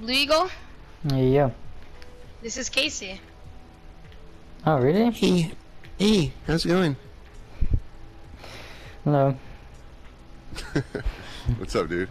Legal? Yeah. This is KC. Oh, really? Hey, hey, how's it going? Hello. What's up, dude?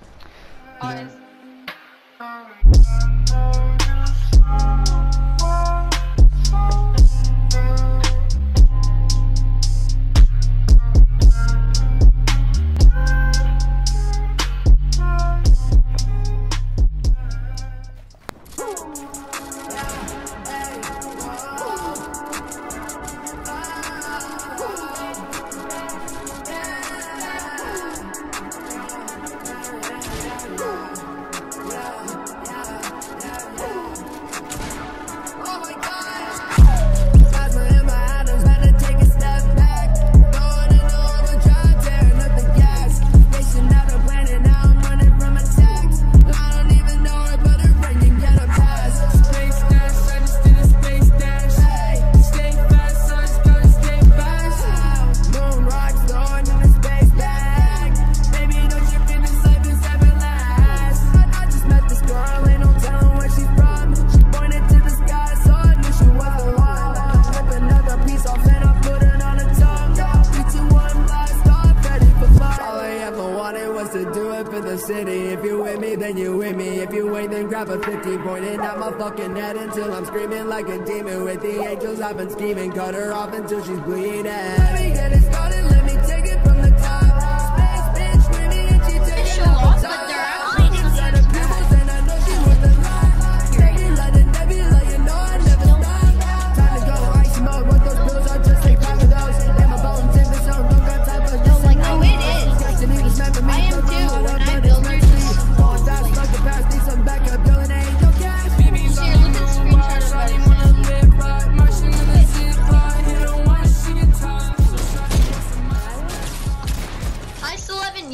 wants to do it for the city. If you with me, then you with me. If you ain't, then grab a 50 point and I'm fucking head until I'm screaming like a demon. With the angels, I've been scheming. Cut her off until she's bleeding. Let me get it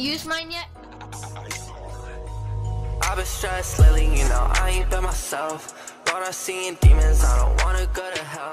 use mine yet? I've been stressed lately, you know, I ain't by myself. Lord, I'm seeing demons, I don't wanna go to hell.